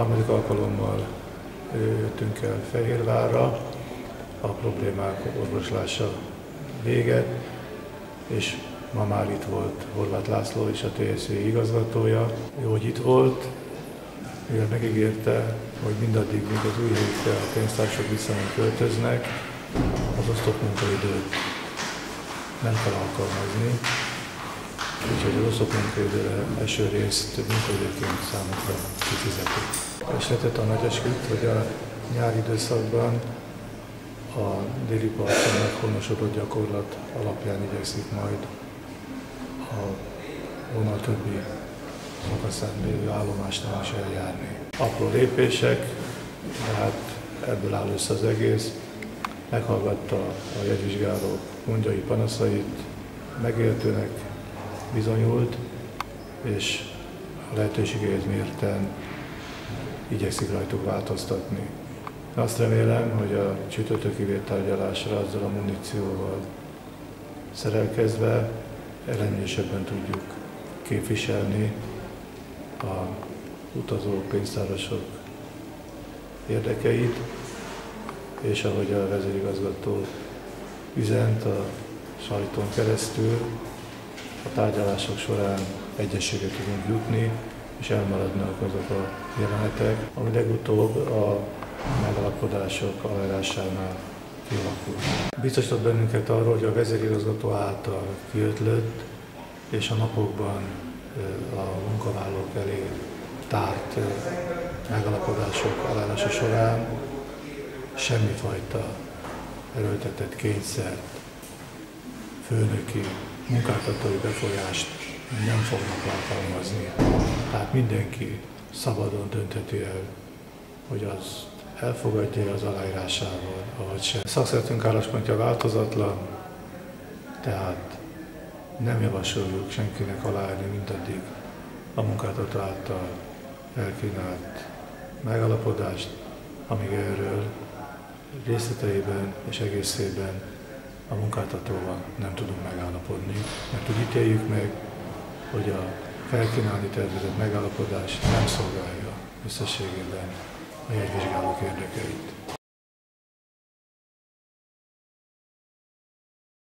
Harmadik alkalommal jöttünk el Fehérvárra, a problémák orvoslása véget, és ma már itt volt Horváth László és a TSZ igazgatója. Jó, hogy itt volt, mivel megígérte, hogy mindaddig, míg az új hétre a pénztársok vissza nem költöznek, az osztott munkaidőt nem kell alkalmazni, úgyhogy az osztott munkaidőre első részt munkaidőként számukra kifizetik. És letett a nagy esküt, hogy a nyári időszakban a déli parton meghonosodott gyakorlat alapján igyekszik majd a vonal többi szakaszán lévő állomásnál is eljárni. Apró lépések, de hát ebből áll össze az egész. Meghallgatta a jegyvizsgáló mondjai panaszait, megértőnek bizonyult, és a lehetőségéhez mérten igyekszik rajtuk változtatni. Azt remélem, hogy a csütörtöki vétárgyalásra azzal a munícióval szerelkezve eleményesebben tudjuk képviselni a utazó pénztárosok érdekeit, és ahogy a vezérigazgató üzent a sajton keresztül, a tárgyalások során egyességet tudunk jutni, és elmaradnak azok a jelenetek, ami legutóbb a megalapodások aláírásánál kialakult. Biztosított bennünket arról, hogy a vezérigazgató által kiötlött, és a napokban a munkavállalók elé tárt megalapodások aláírása során semmifajta erőltetett kényszert, főnöki, munkáltatói befolyást nem fognak alkalmazni. Tehát mindenki szabadon döntheti el, hogy az elfogadja az aláírásával, vagy sem. Szakszeretünk álláspontja változatlan, tehát nem javasoljuk senkinek aláírni mindaddig a munkáltató által elkínált megalapodást, amíg erről részleteiben és egészében a munkáltatóval nem tudunk megállapodni, mert úgy ítéljük meg, hogy a felkínálni tervezett megállapodás nem szolgálja összességében a jegyvizsgálók érdekeit.